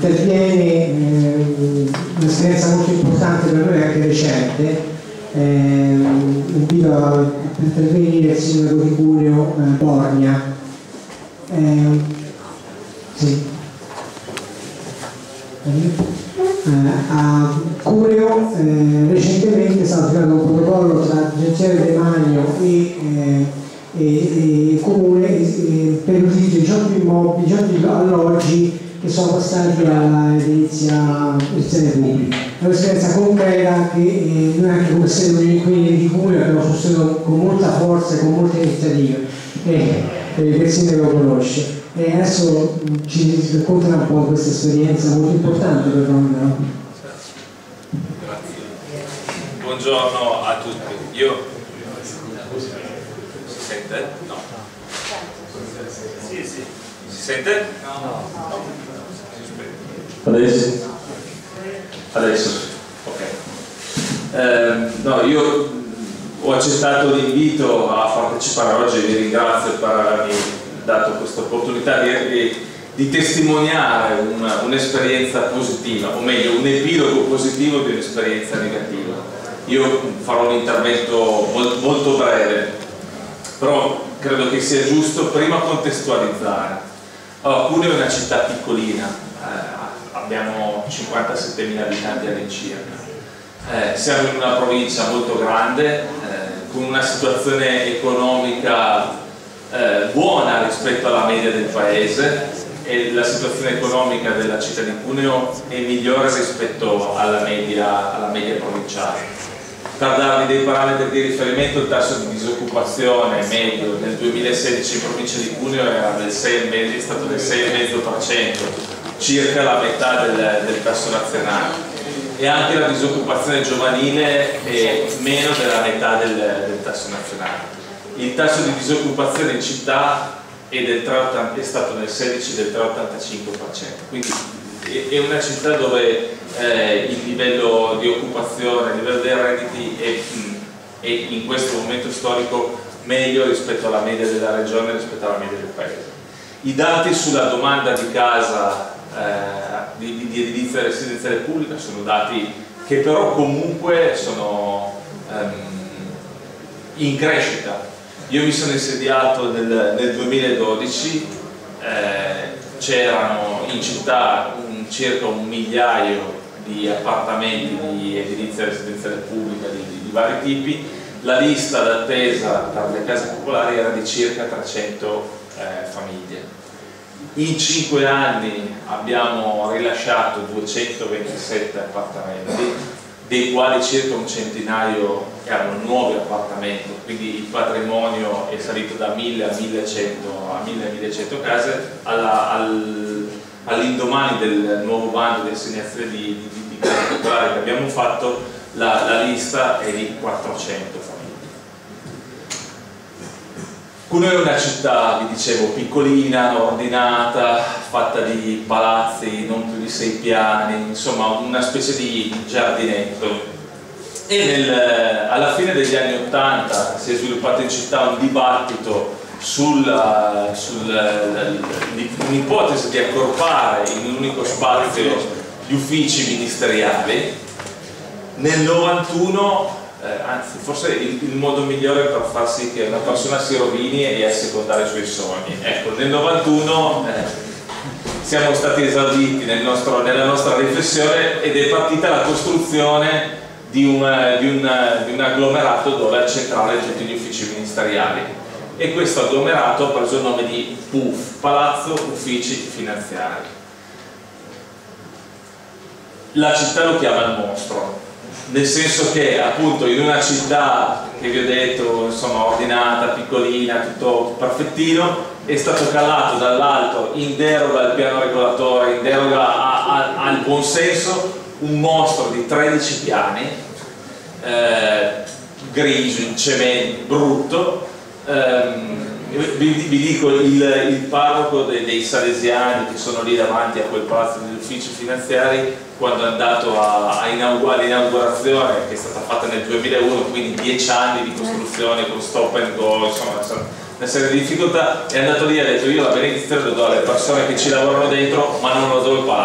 interviene eh, un'esperienza molto importante per noi anche recente eh, invito a intervenire il sindaco di Cuneo eh, Borgna eh, sì. Eh, a Cuneo eh, recentemente è stato firmato un protocollo tra l'agenzia del demanio e, eh, e, e Comune per l'utilizzo di 18 immobili, 18 alloggi che sono passati all'edilizia pubblica. È un'esperienza concreta che eh, noi anche come sede inquilini di Comune abbiamo sostenuto con molta forza e con molte iniziative e eh, che il sindaco conosce. E adesso ci racconterà un po' questa esperienza molto importante per noi. Buongiorno a tutti. Io si sente? Si sente? No. Adesso? Adesso, ok. Eh, no, io ho accettato l'invito a partecipare oggi, vi ringrazio per avermi dato questa opportunità di, di testimoniare un'esperienza un positiva, o meglio un epilogo positivo di un'esperienza negativa. Io farò un intervento molto breve, però credo che sia giusto prima contestualizzare. Allora, Cuneo è una città piccolina, eh, abbiamo 57.000 abitanti all'incirca. Eh, siamo in una provincia molto grande, eh, con una situazione economica eh, buona rispetto alla media del paese e la situazione economica della città di Cuneo è migliore rispetto alla media, alla media provinciale. Per darvi dei parametri di riferimento, il tasso di disoccupazione medio nel 2016 in provincia di Cuneo era del 6, è stato del 6,5%, circa la metà del, del tasso nazionale. E anche la disoccupazione giovanile è meno della metà del, del tasso nazionale. Il tasso di disoccupazione in città è, del 3, è stato nel 16 del 3,85%, quindi è una città dove eh, il livello di occupazione, il livello dei redditi è, è, in questo momento storico meglio rispetto alla media della regione, rispetto alla media del paese. I dati sulla domanda di casa eh, di, di edilizia residenziale pubblica sono dati che però comunque sono ehm, in crescita io mi sono insediato nel, nel 2012, eh, c'erano in città un, circa un migliaio di appartamenti di edilizia residenziale pubblica di, di, di vari tipi, la lista d'attesa per le case popolari era di circa 300 eh, famiglie. In 5 anni abbiamo rilasciato 227 appartamenti, dei quali circa un centinaio erano nuovi appartamenti, quindi il patrimonio è salito da 1000 a 1100, a 1100 case, all'indomani del nuovo bando di assegnazione di, di, di popolari che abbiamo fatto, la, la lista è di 400 famiglie. Cuneo è una città, vi dicevo, piccolina, ordinata, fatta di palazzi non più di sei piani, insomma una specie di giardinetto. E nel, alla fine degli anni Ottanta si è sviluppato in città un dibattito sull'ipotesi sul, di accorpare in un unico spazio gli uffici ministeriali. Nel 91 eh, anzi forse il, il, modo migliore per far sì che una persona si rovini è assecondare i suoi sogni. Ecco, nel 91 eh, siamo stati esauditi nel nostro, nella nostra riflessione ed è partita la costruzione di un, di, un, di un, agglomerato dove al centrale tutti gli uffici ministeriali e questo agglomerato ha preso il nome di PUF, Palazzo Uffici Finanziari. La città lo chiama il mostro, nel senso che appunto in una città che vi ho detto insomma ordinata, piccolina, tutto perfettino è stato calato dall'alto in deroga al piano regolatore, in deroga a, a, al buonsenso un mostro di 13 piani eh, grigio, in cemento, brutto ehm, vi, vi, dico il, il parroco dei, dei, salesiani che sono lì davanti a quel palazzo degli uffici finanziari quando è andato all'inaugurazione che è stata fatta nel 2001 quindi dieci anni di costruzione con stop and go insomma una serie di difficoltà è andato lì e ha detto io la benedizione lo do alle persone che ci lavorano dentro ma non lo do il palazzo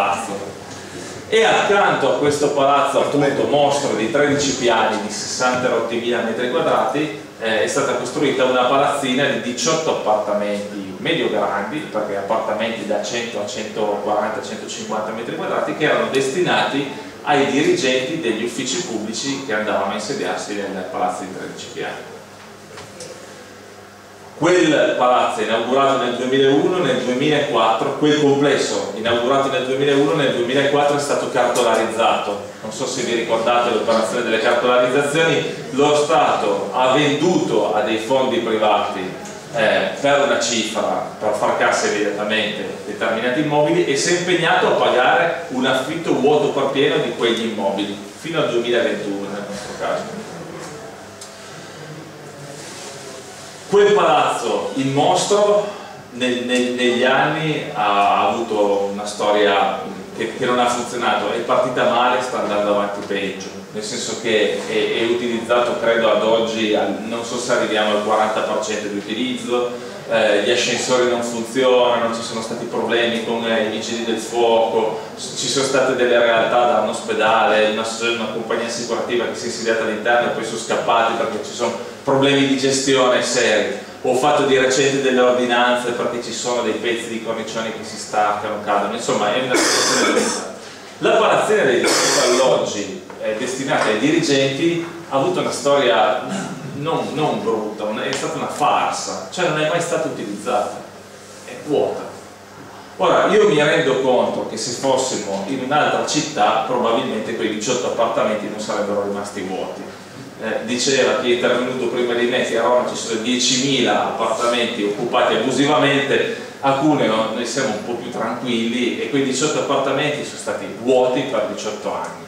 e accanto a questo palazzo appunto mostro di 13 piani di 60.000 metri quadrati eh, è stata costruita una palazzina di 18 appartamenti medio grandi perché appartamenti da 100 a 140 150 metri quadrati che erano destinati ai dirigenti degli uffici pubblici che andavano a insediarsi nel palazzo di 13 piani quel palazzo inaugurato nel 2001, nel 2004, quel complesso inaugurato nel 2001, nel 2004 è stato cartolarizzato. Non so se vi ricordate l'operazione delle cartolarizzazioni, lo Stato ha venduto a dei fondi privati eh, per una cifra, per far cassa immediatamente determinati immobili e si è impegnato a pagare un affitto vuoto per pieno di quegli immobili fino al 2021 nel nostro caso. Quel palazzo, il mostro, nel, nel, negli anni ha avuto una storia che, che, non ha funzionato, è partita male, sta andando avanti peggio, nel senso che è, è utilizzato credo ad oggi, non so se arriviamo al 40% di utilizzo, eh, gli ascensori non funzionano, ci sono stati problemi con eh, i vigili del fuoco, ci sono state delle realtà da un ospedale, una, una compagnia assicurativa che si è insediata all'interno e poi sono scappati perché ci sono problemi di gestione seri. Ho fatto di recente delle ordinanze perché ci sono dei pezzi di cornicioni che si staccano, cadono, insomma è una situazione delicata. La palazzina dei alloggi eh, destinati ai dirigenti ha avuto una storia non, non brutta, è stata una farsa, cioè non è mai stata utilizzata, è vuota. Ora, io mi rendo conto che se fossimo in un'altra città probabilmente quei 18 appartamenti non sarebbero rimasti vuoti. Eh, diceva chi è intervenuto prima di me che a Roma ci sono 10.000 appartamenti occupati abusivamente, a Cuneo noi siamo un po' più tranquilli e quei 18 appartamenti sono stati vuoti per 18 anni.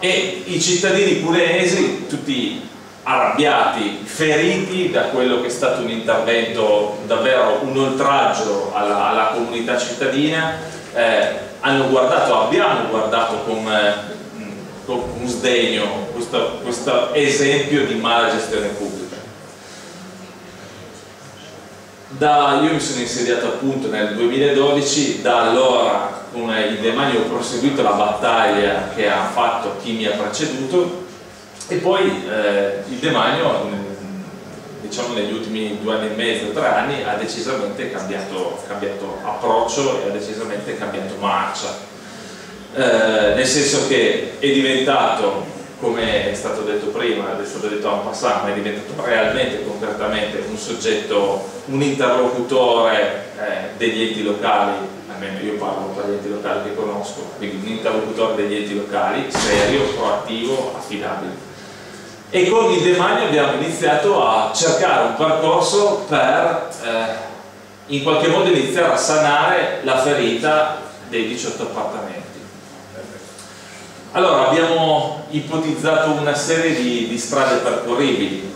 E i cittadini cuneesi, tutti arrabbiati, feriti da quello che è stato un intervento davvero un oltraggio alla, alla comunità cittadina, eh, hanno guardato, abbiamo guardato con, eh, con sdegno questo, questo esempio di mala gestione pubblica. Da, io mi sono insediato appunto nel 2012, da allora con il Demanio ho proseguito la battaglia che ha fatto chi mi ha preceduto e poi eh, il demanio, diciamo negli ultimi due anni e mezzo, tre anni, ha decisamente cambiato, cambiato approccio e ha decisamente cambiato marcia. Eh, nel senso che è diventato, come è stato detto prima, è stato detto en passant, ma è diventato realmente, concretamente un soggetto, un interlocutore eh, degli enti locali, almeno io parlo tra gli enti locali che conosco, quindi un interlocutore degli enti locali, serio, proattivo, affidabile e con il demanio abbiamo iniziato a cercare un percorso per eh, in qualche modo iniziare a sanare la ferita dei 18 appartamenti. Allora abbiamo ipotizzato una serie di, di strade percorribili,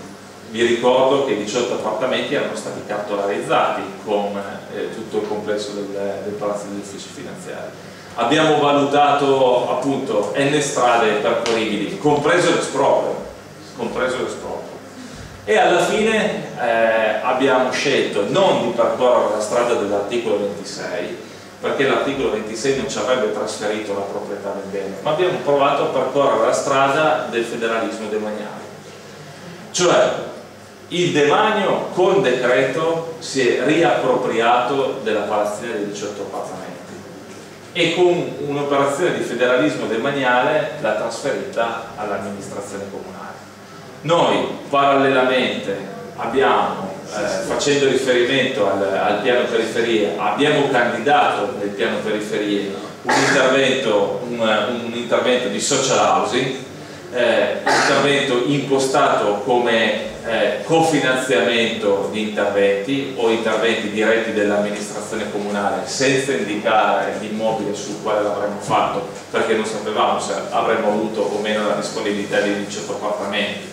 vi ricordo che i 18 appartamenti erano stati cartolarizzati con eh, tutto il complesso del, del Palazzo degli Uffici Finanziari. Abbiamo valutato appunto n strade percorribili, compreso l'esproprio, compreso l'esproprio. E alla fine eh, abbiamo scelto non di percorrere la strada dell'articolo 26, perché l'articolo 26 non ci avrebbe trasferito la proprietà del bene, ma abbiamo provato a percorrere la strada del federalismo demaniale. Cioè, il demanio con decreto si è riappropriato della palazzina dei 18 appartamenti e con un'operazione di federalismo demaniale l'ha trasferita all'amministrazione comunale. Noi parallelamente abbiamo, facendo riferimento al, al, piano periferie, abbiamo candidato nel piano periferie un intervento, un, un intervento di social housing, eh, un intervento impostato come eh, cofinanziamento di interventi o interventi diretti dell'amministrazione comunale senza indicare l'immobile sul quale l'avremmo fatto perché non sapevamo se avremmo avuto o meno la disponibilità di 18 appartamenti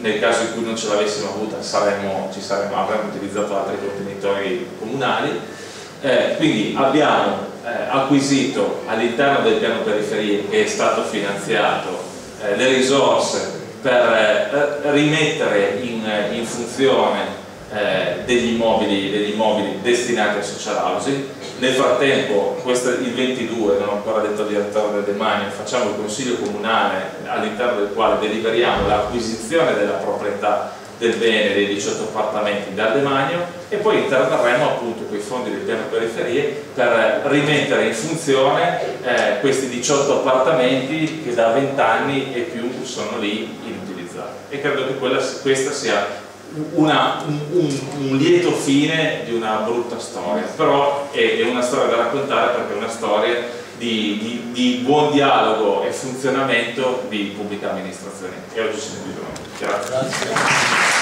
nel caso in cui non ce l'avessimo avuta saremmo, saremmo, avremmo utilizzato altri contenitori comunali. Eh, quindi abbiamo eh, acquisito all'interno del piano periferie che è stato finanziato eh, le risorse per eh, rimettere in, in funzione eh, degli immobili, degli, immobili, destinati a social housing nel frattempo, questo è il 22, non ho ancora detto al direttore del demanio, facciamo il consiglio comunale all'interno del quale deliberiamo l'acquisizione della proprietà del bene dei 18 appartamenti dal demanio e poi interverremo appunto con i fondi del piano periferie per rimettere in funzione eh, questi 18 appartamenti che da 20 anni e più sono lì inutilizzati. E credo che quella, questa sia una, un, un, un, lieto fine di una brutta storia, però è, è, una storia da raccontare perché è una storia di, di, di buon dialogo e funzionamento di pubbliche amministrazioni e oggi ce ne bisogno. Grazie. Grazie.